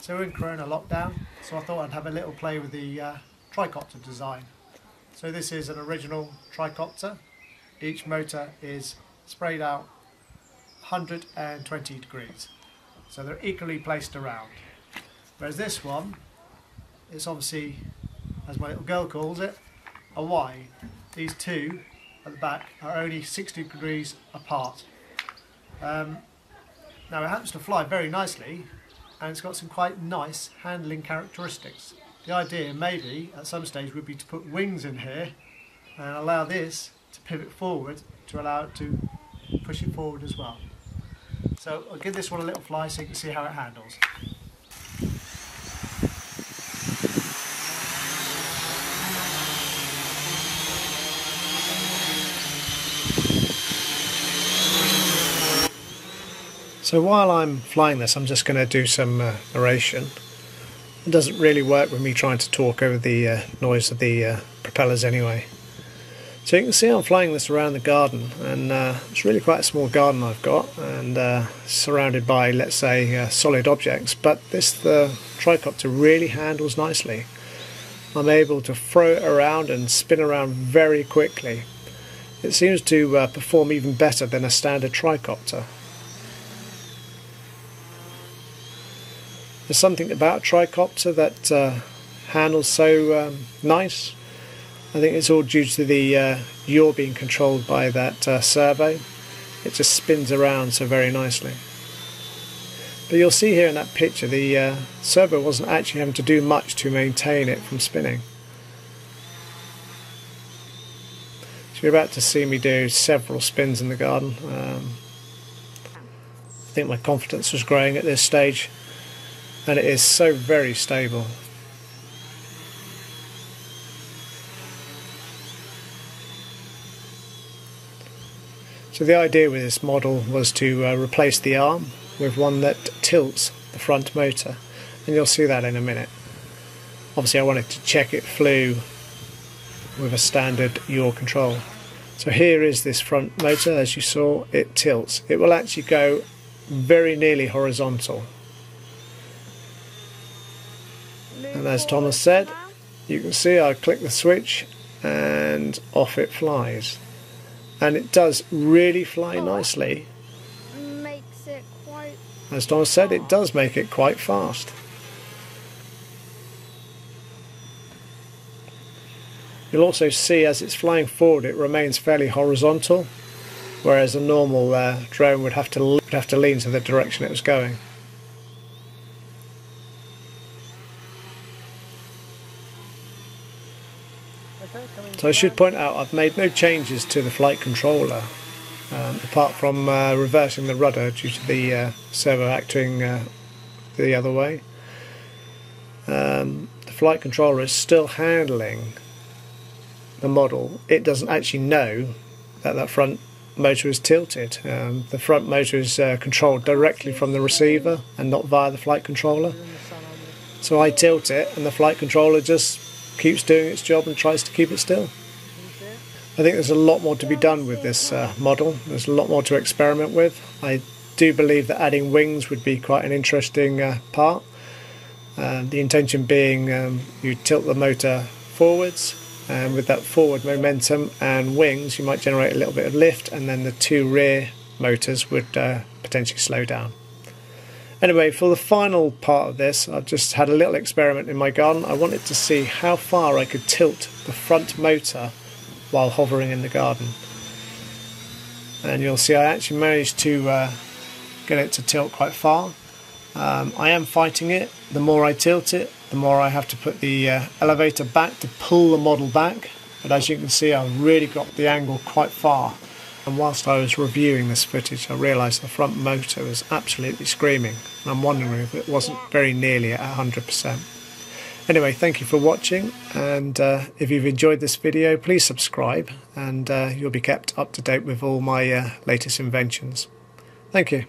So we're in Corona lockdown, so I thought I'd have a little play with the uh, tricopter design. So this is an original tricopter. Each motor is sprayed out 120 degrees. So they're equally placed around. Whereas this one, it's obviously, as my little girl calls it, a Y. These two at the back are only 60 degrees apart. Um, now it happens to fly very nicely and it's got some quite nice handling characteristics. The idea maybe at some stage would be to put wings in here and allow this to pivot forward to allow it to push it forward as well. So I'll give this one a little fly so you can see how it handles. So while I'm flying this, I'm just going to do some uh, narration. It doesn't really work with me trying to talk over the uh, noise of the uh, propellers anyway. So you can see I'm flying this around the garden, and uh, it's really quite a small garden I've got, and uh, surrounded by, let's say, uh, solid objects. But this the tricopter really handles nicely. I'm able to throw it around and spin around very quickly. It seems to perform even better than a standard tricopter. There's something about a Tricopter that uh, handles so um, nice. I think it's all due to the uh, yaw being controlled by that uh, servo. It just spins around so very nicely. But you'll see here in that picture the uh, servo wasn't actually having to do much to maintain it from spinning. So you're about to see me do several spins in the garden. Um, I think my confidence was growing at this stage and it is so very stable. So the idea with this model was to uh, replace the arm with one that tilts the front motor and you'll see that in a minute. Obviously I wanted to check it flew with a standard yaw control. So here is this front motor as you saw it tilts. It will actually go very nearly horizontal and as Thomas said you can see I click the switch and off it flies. And it does really fly oh, nicely. as Thomas said it does make it quite fast. You'll also see as it's flying forward it remains fairly horizontal whereas a normal uh, drone would have to would have to lean to the direction it was going. So I should point out I've made no changes to the flight controller um, apart from uh, reversing the rudder due to the uh, servo acting uh, the other way. Um, the flight controller is still handling the model. It doesn't actually know that that front motor is tilted. Um, the front motor is uh, controlled directly from the receiver and not via the flight controller. So I tilt it and the flight controller just keeps doing its job and tries to keep it still. I think there's a lot more to be done with this uh, model. There's a lot more to experiment with. I do believe that adding wings would be quite an interesting uh, part. Uh, the intention being um, you tilt the motor forwards and with that forward momentum and wings you might generate a little bit of lift and then the two rear motors would uh, potentially slow down. Anyway, for the final part of this, I've just had a little experiment in my garden. I wanted to see how far I could tilt the front motor while hovering in the garden. And you'll see I actually managed to uh, get it to tilt quite far. Um, I am fighting it. The more I tilt it, the more I have to put the uh, elevator back to pull the model back. But as you can see, I've really got the angle quite far. And whilst I was reviewing this footage, I realised the front motor was absolutely screaming. And I'm wondering if it wasn't very nearly at 100%. Anyway, thank you for watching, and uh, if you've enjoyed this video, please subscribe, and uh, you'll be kept up to date with all my uh, latest inventions. Thank you.